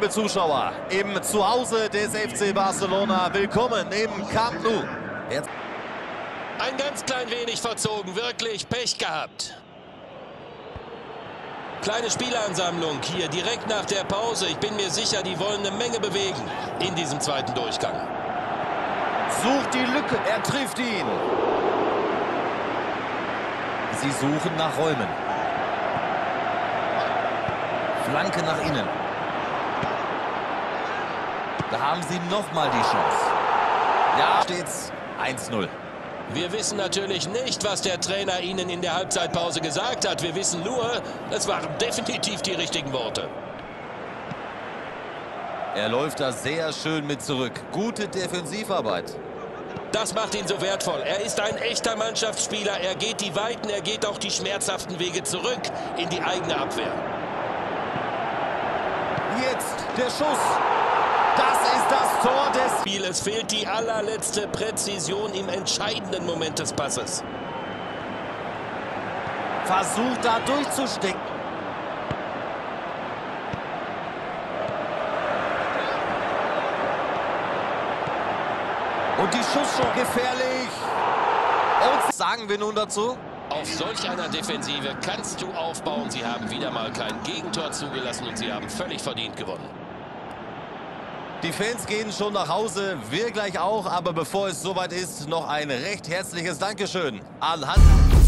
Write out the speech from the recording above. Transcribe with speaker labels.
Speaker 1: Liebe Zuschauer, im Zuhause des FC Barcelona, willkommen im Camp Nou. Jetzt
Speaker 2: Ein ganz klein wenig verzogen, wirklich Pech gehabt. Kleine Spielansammlung hier direkt nach der Pause. Ich bin mir sicher, die wollen eine Menge bewegen in diesem zweiten Durchgang.
Speaker 1: sucht die Lücke, er trifft ihn. Sie suchen nach Räumen. Flanke nach innen. Da haben sie nochmal die Chance. Ja, steht's 1-0.
Speaker 2: Wir wissen natürlich nicht, was der Trainer Ihnen in der Halbzeitpause gesagt hat. Wir wissen nur, es waren definitiv die richtigen Worte.
Speaker 1: Er läuft da sehr schön mit zurück. Gute Defensivarbeit.
Speaker 2: Das macht ihn so wertvoll. Er ist ein echter Mannschaftsspieler. Er geht die weiten, er geht auch die schmerzhaften Wege zurück in die eigene Abwehr.
Speaker 1: Jetzt der Schuss. Tor des...
Speaker 2: Spiel. Es fehlt die allerletzte Präzision im entscheidenden Moment des Passes.
Speaker 1: Versucht da durchzustecken. Und die Schuss schon gefährlich. Und sagen wir nun dazu?
Speaker 2: Auf solch einer Defensive kannst du aufbauen. Sie haben wieder mal kein Gegentor zugelassen und sie haben völlig verdient gewonnen.
Speaker 1: Die Fans gehen schon nach Hause, wir gleich auch. Aber bevor es soweit ist, noch ein recht herzliches Dankeschön an Hans.